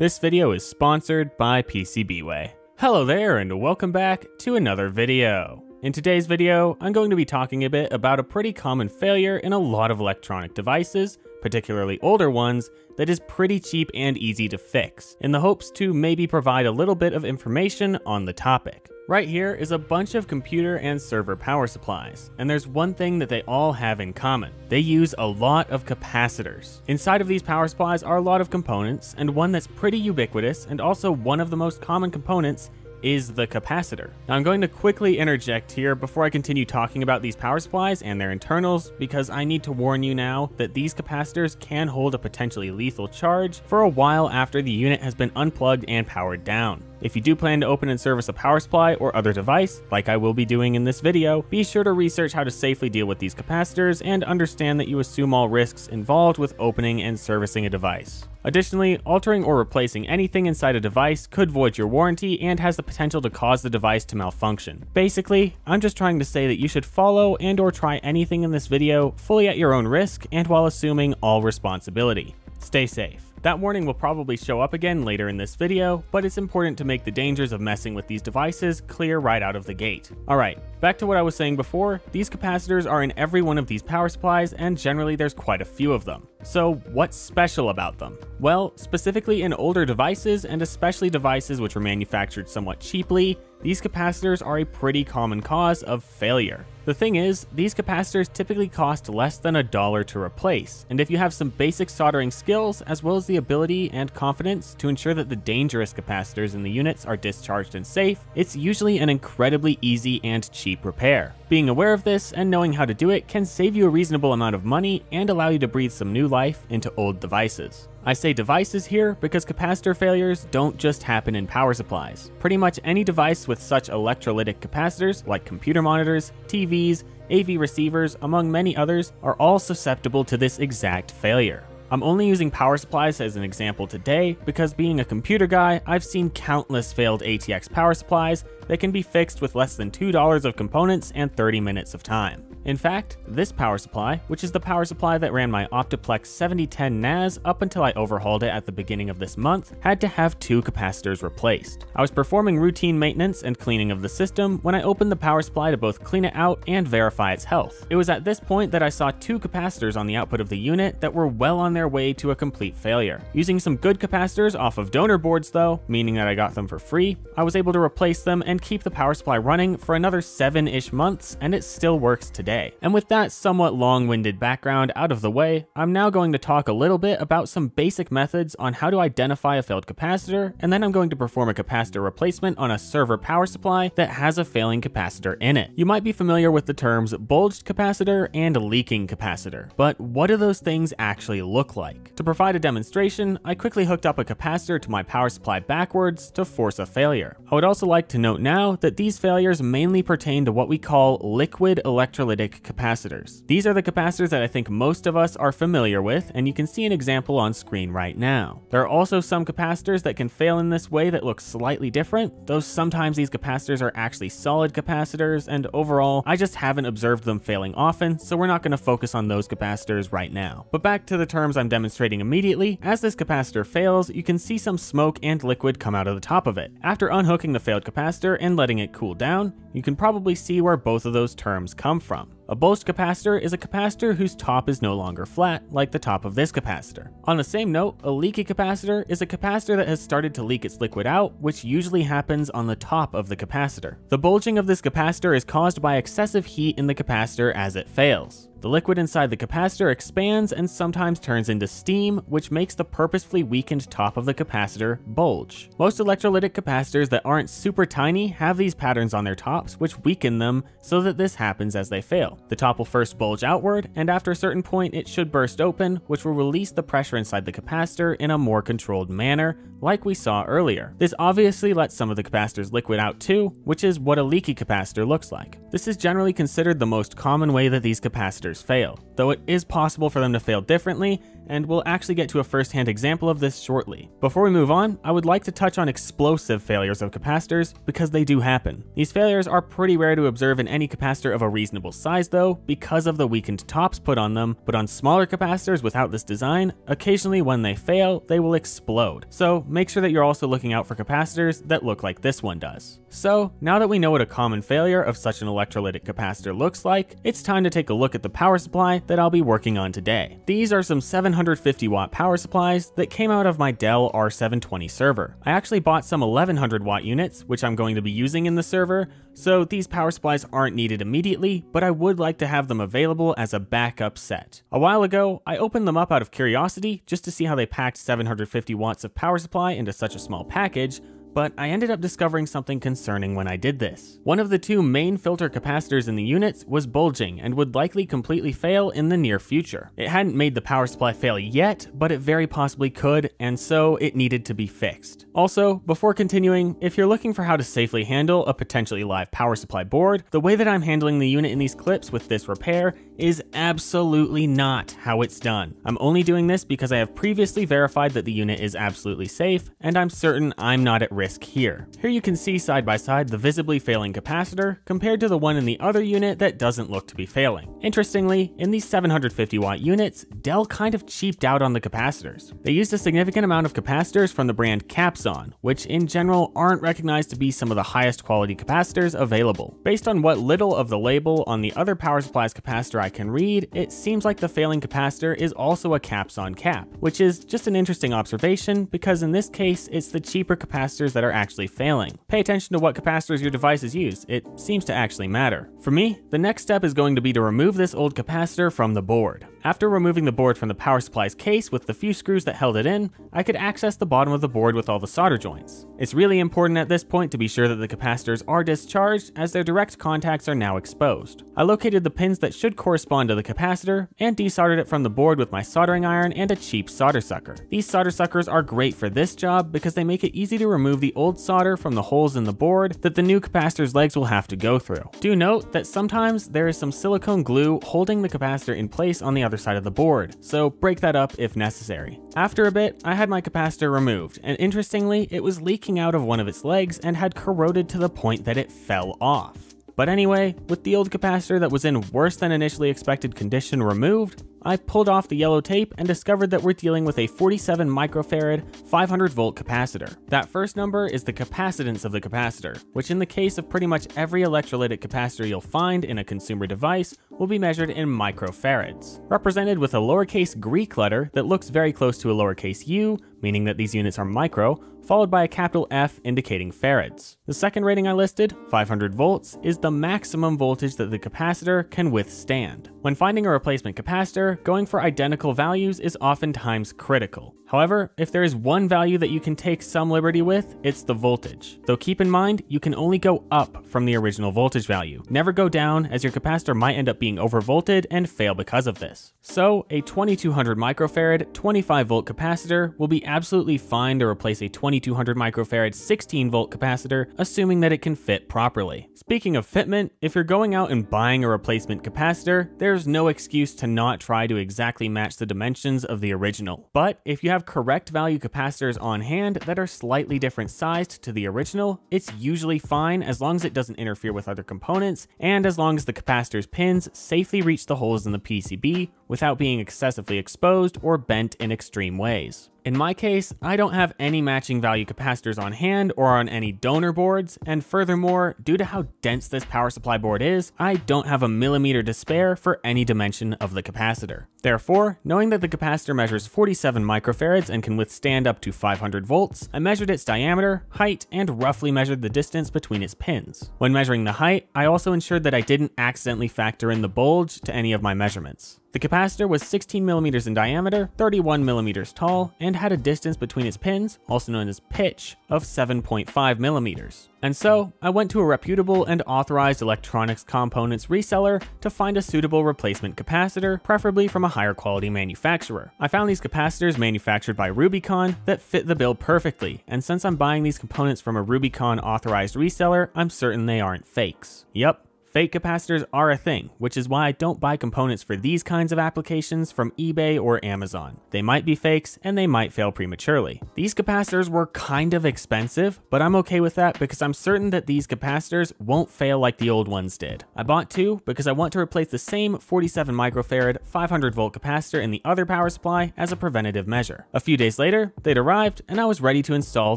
This video is sponsored by PCBWay. Hello there and welcome back to another video. In today's video, I'm going to be talking a bit about a pretty common failure in a lot of electronic devices, particularly older ones, that is pretty cheap and easy to fix, in the hopes to maybe provide a little bit of information on the topic. Right here is a bunch of computer and server power supplies, and there's one thing that they all have in common. They use a lot of capacitors. Inside of these power supplies are a lot of components, and one that's pretty ubiquitous and also one of the most common components is the capacitor. Now I'm going to quickly interject here before I continue talking about these power supplies and their internals because I need to warn you now that these capacitors can hold a potentially lethal charge for a while after the unit has been unplugged and powered down. If you do plan to open and service a power supply or other device, like I will be doing in this video, be sure to research how to safely deal with these capacitors and understand that you assume all risks involved with opening and servicing a device. Additionally, altering or replacing anything inside a device could void your warranty and has the potential to cause the device to malfunction. Basically, I'm just trying to say that you should follow and or try anything in this video fully at your own risk and while assuming all responsibility. Stay safe. That warning will probably show up again later in this video, but it's important to make the dangers of messing with these devices clear right out of the gate. Alright, back to what I was saying before, these capacitors are in every one of these power supplies and generally there's quite a few of them. So what's special about them? Well, specifically in older devices and especially devices which were manufactured somewhat cheaply, these capacitors are a pretty common cause of failure. The thing is, these capacitors typically cost less than a dollar to replace, and if you have some basic soldering skills, as well as the ability and confidence to ensure that the dangerous capacitors in the units are discharged and safe, it's usually an incredibly easy and cheap repair. Being aware of this and knowing how to do it can save you a reasonable amount of money and allow you to breathe some new life into old devices. I say devices here because capacitor failures don't just happen in power supplies. Pretty much any device with such electrolytic capacitors, like computer monitors, TVs, AV receivers, among many others, are all susceptible to this exact failure. I'm only using power supplies as an example today because being a computer guy, I've seen countless failed ATX power supplies that can be fixed with less than $2 of components and 30 minutes of time. In fact, this power supply, which is the power supply that ran my Optiplex 7010 NAS up until I overhauled it at the beginning of this month, had to have two capacitors replaced. I was performing routine maintenance and cleaning of the system when I opened the power supply to both clean it out and verify its health. It was at this point that I saw two capacitors on the output of the unit that were well on their way to a complete failure. Using some good capacitors off of donor boards though, meaning that I got them for free, I was able to replace them and keep the power supply running for another 7-ish months and it still works today day. And with that somewhat long-winded background out of the way, I'm now going to talk a little bit about some basic methods on how to identify a failed capacitor, and then I'm going to perform a capacitor replacement on a server power supply that has a failing capacitor in it. You might be familiar with the terms bulged capacitor and leaking capacitor, but what do those things actually look like? To provide a demonstration, I quickly hooked up a capacitor to my power supply backwards to force a failure. I would also like to note now that these failures mainly pertain to what we call liquid electrolytic capacitors. These are the capacitors that I think most of us are familiar with, and you can see an example on screen right now. There are also some capacitors that can fail in this way that look slightly different, though sometimes these capacitors are actually solid capacitors, and overall, I just haven't observed them failing often, so we're not going to focus on those capacitors right now. But back to the terms I'm demonstrating immediately, as this capacitor fails, you can see some smoke and liquid come out of the top of it. After unhooking the failed capacitor and letting it cool down, you can probably see where both of those terms come from. A bulged capacitor is a capacitor whose top is no longer flat, like the top of this capacitor. On the same note, a leaky capacitor is a capacitor that has started to leak its liquid out, which usually happens on the top of the capacitor. The bulging of this capacitor is caused by excessive heat in the capacitor as it fails. The liquid inside the capacitor expands and sometimes turns into steam, which makes the purposefully weakened top of the capacitor bulge. Most electrolytic capacitors that aren't super tiny have these patterns on their tops, which weaken them so that this happens as they fail. The top will first bulge outward, and after a certain point it should burst open, which will release the pressure inside the capacitor in a more controlled manner, like we saw earlier. This obviously lets some of the capacitor's liquid out too, which is what a leaky capacitor looks like. This is generally considered the most common way that these capacitors fail. Though it is possible for them to fail differently, and we'll actually get to a first-hand example of this shortly. Before we move on, I would like to touch on explosive failures of capacitors, because they do happen. These failures are pretty rare to observe in any capacitor of a reasonable size though, because of the weakened tops put on them, but on smaller capacitors without this design, occasionally when they fail, they will explode. So make sure that you're also looking out for capacitors that look like this one does. So now that we know what a common failure of such an electrolytic capacitor looks like, it's time to take a look at the power supply that I'll be working on today. These are some 750 watt power supplies that came out of my Dell R720 server. I actually bought some 1100 watt units, which I'm going to be using in the server, so these power supplies aren't needed immediately, but I would like to have them available as a backup set. A while ago, I opened them up out of curiosity just to see how they packed 750 watts of power supply into such a small package, but I ended up discovering something concerning when I did this. One of the two main filter capacitors in the units was bulging and would likely completely fail in the near future. It hadn't made the power supply fail yet, but it very possibly could, and so it needed to be fixed. Also, before continuing, if you're looking for how to safely handle a potentially live power supply board, the way that I'm handling the unit in these clips with this repair is absolutely not how it's done. I'm only doing this because I have previously verified that the unit is absolutely safe, and I'm certain I'm not at risk here. Here you can see side by side the visibly failing capacitor compared to the one in the other unit that doesn't look to be failing. Interestingly, in these 750 watt units, Dell kind of cheaped out on the capacitors. They used a significant amount of capacitors from the brand Capxon, which in general aren't recognized to be some of the highest quality capacitors available. Based on what little of the label on the other power supplies capacitor I can read, it seems like the failing capacitor is also a Capxon cap, which is just an interesting observation because in this case, it's the cheaper capacitors that are actually failing. Pay attention to what capacitors your devices use, it seems to actually matter. For me, the next step is going to be to remove this old capacitor from the board. After removing the board from the power supply's case with the few screws that held it in, I could access the bottom of the board with all the solder joints. It's really important at this point to be sure that the capacitors are discharged as their direct contacts are now exposed. I located the pins that should correspond to the capacitor and desoldered it from the board with my soldering iron and a cheap solder sucker. These solder suckers are great for this job because they make it easy to remove the old solder from the holes in the board that the new capacitor's legs will have to go through. Do note that sometimes there is some silicone glue holding the capacitor in place on the other side of the board, so break that up if necessary. After a bit, I had my capacitor removed, and interestingly, it was leaking out of one of its legs and had corroded to the point that it fell off. But anyway, with the old capacitor that was in worse than initially expected condition removed, I pulled off the yellow tape and discovered that we're dealing with a 47 microfarad 500 volt capacitor. That first number is the capacitance of the capacitor, which in the case of pretty much every electrolytic capacitor you'll find in a consumer device will be measured in microfarads, represented with a lowercase Greek letter that looks very close to a lowercase u, meaning that these units are micro, followed by a capital F indicating farads. The second rating I listed, 500 volts, is the maximum voltage that the capacitor can withstand. When finding a replacement capacitor, going for identical values is oftentimes critical. However, if there is one value that you can take some liberty with, it's the voltage. Though keep in mind, you can only go up from the original voltage value. Never go down, as your capacitor might end up being overvolted and fail because of this. So, a 2200 microfarad 25 volt capacitor will be absolutely fine to replace a 2200 microfarad 16 volt capacitor, assuming that it can fit properly. Speaking of fitment, if you're going out and buying a replacement capacitor, there's no excuse to not try to exactly match the dimensions of the original. But if you have have correct value capacitors on hand that are slightly different sized to the original, it's usually fine as long as it doesn't interfere with other components and as long as the capacitor's pins safely reach the holes in the PCB without being excessively exposed or bent in extreme ways. In my case, I don't have any matching value capacitors on hand or on any donor boards, and furthermore, due to how dense this power supply board is, I don't have a millimeter to spare for any dimension of the capacitor. Therefore, knowing that the capacitor measures 47 microfarads and can withstand up to 500 volts, I measured its diameter, height, and roughly measured the distance between its pins. When measuring the height, I also ensured that I didn't accidentally factor in the bulge to any of my measurements. The capacitor was 16 millimeters in diameter, 31 millimeters tall, and had a distance between its pins, also known as pitch, of 7.5 millimeters. And so, I went to a reputable and authorized electronics components reseller to find a suitable replacement capacitor, preferably from a higher quality manufacturer. I found these capacitors manufactured by Rubycon that fit the bill perfectly, and since I'm buying these components from a Rubycon authorized reseller, I'm certain they aren't fakes. Yep, Fake capacitors are a thing, which is why I don't buy components for these kinds of applications from eBay or Amazon. They might be fakes and they might fail prematurely. These capacitors were kind of expensive, but I'm okay with that because I'm certain that these capacitors won't fail like the old ones did. I bought two because I want to replace the same 47 microfarad 500 volt capacitor in the other power supply as a preventative measure. A few days later, they'd arrived and I was ready to install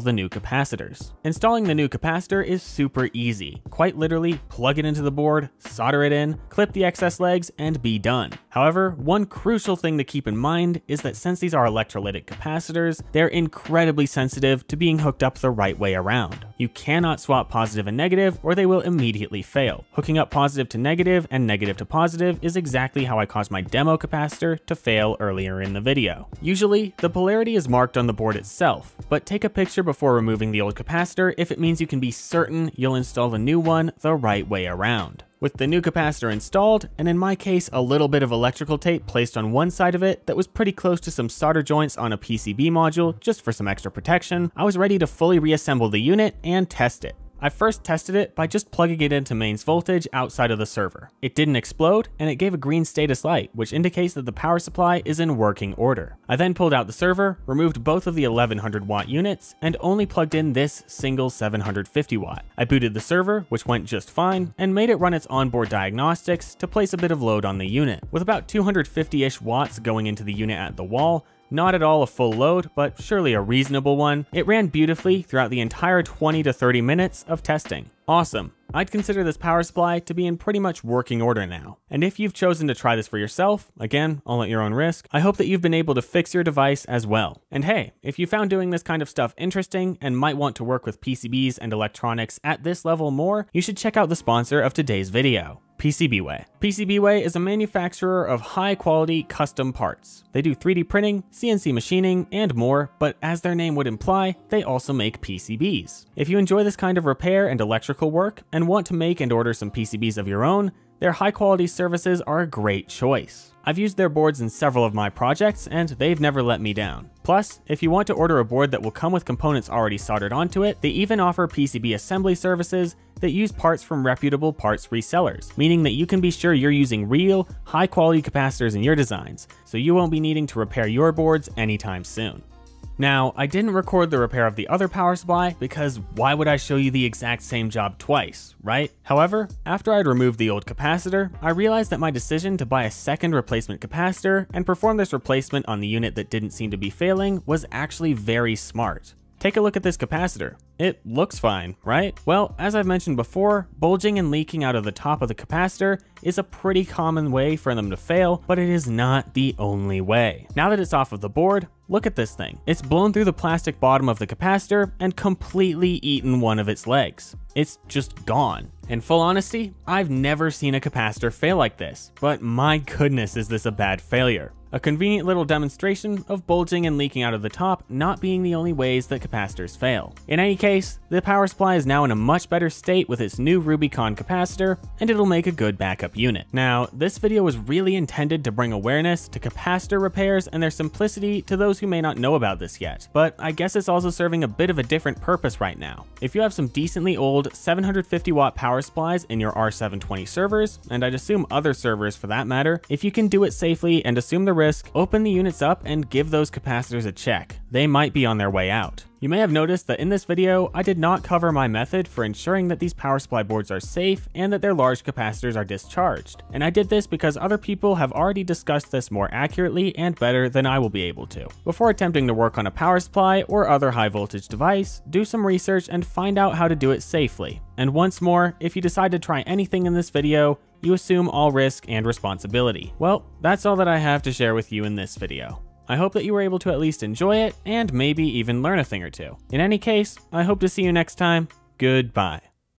the new capacitors. Installing the new capacitor is super easy. Quite literally, plug it into the board board, solder it in, clip the excess legs, and be done. However, one crucial thing to keep in mind is that since these are electrolytic capacitors, they're incredibly sensitive to being hooked up the right way around. You cannot swap positive and negative or they will immediately fail. Hooking up positive to negative and negative to positive is exactly how I caused my demo capacitor to fail earlier in the video. Usually, the polarity is marked on the board itself, but take a picture before removing the old capacitor if it means you can be certain you'll install the new one the right way around. With the new capacitor installed, and in my case a little bit of electrical tape placed on one side of it that was pretty close to some solder joints on a PCB module just for some extra protection, I was ready to fully reassemble the unit and test it. I first tested it by just plugging it into mains voltage outside of the server. It didn't explode, and it gave a green status light, which indicates that the power supply is in working order. I then pulled out the server, removed both of the 1100 watt units, and only plugged in this single 750 watt. I booted the server, which went just fine, and made it run its onboard diagnostics to place a bit of load on the unit. With about 250-ish watts going into the unit at the wall, not at all a full load, but surely a reasonable one. It ran beautifully throughout the entire 20 to 30 minutes of testing. Awesome. I'd consider this power supply to be in pretty much working order now. And if you've chosen to try this for yourself, again, all at your own risk, I hope that you've been able to fix your device as well. And hey, if you found doing this kind of stuff interesting and might want to work with PCBs and electronics at this level more, you should check out the sponsor of today's video. PCBWay. PCBWay is a manufacturer of high quality custom parts. They do 3D printing, CNC machining, and more, but as their name would imply, they also make PCBs. If you enjoy this kind of repair and electrical work and want to make and order some PCBs of your own, their high quality services are a great choice. I've used their boards in several of my projects and they've never let me down. Plus, if you want to order a board that will come with components already soldered onto it, they even offer PCB assembly services that use parts from reputable parts resellers, meaning that you can be sure you're using real, high quality capacitors in your designs, so you won't be needing to repair your boards anytime soon. Now, I didn't record the repair of the other power supply because why would I show you the exact same job twice, right? However, after I'd removed the old capacitor, I realized that my decision to buy a second replacement capacitor and perform this replacement on the unit that didn't seem to be failing was actually very smart. Take a look at this capacitor. It looks fine, right? Well, as I've mentioned before, bulging and leaking out of the top of the capacitor is a pretty common way for them to fail, but it is not the only way. Now that it's off of the board, look at this thing. It's blown through the plastic bottom of the capacitor and completely eaten one of its legs. It's just gone. In full honesty, I've never seen a capacitor fail like this, but my goodness is this a bad failure. A convenient little demonstration of bulging and leaking out of the top not being the only ways that capacitors fail. In any case, the power supply is now in a much better state with its new Rubycon capacitor, and it'll make a good backup unit. Now, this video was really intended to bring awareness to capacitor repairs and their simplicity to those who may not know about this yet, but I guess it's also serving a bit of a different purpose right now. If you have some decently old 750 watt power supplies in your R720 servers, and I'd assume other servers for that matter, if you can do it safely and assume the risk, open the units up and give those capacitors a check. They might be on their way out. You may have noticed that in this video, I did not cover my method for ensuring that these power supply boards are safe and that their large capacitors are discharged. And I did this because other people have already discussed this more accurately and better than I will be able to. Before attempting to work on a power supply or other high voltage device, do some research and find out how to do it safely. And once more, if you decide to try anything in this video, you assume all risk and responsibility. Well, that's all that I have to share with you in this video. I hope that you were able to at least enjoy it and maybe even learn a thing or two. In any case, I hope to see you next time. Goodbye.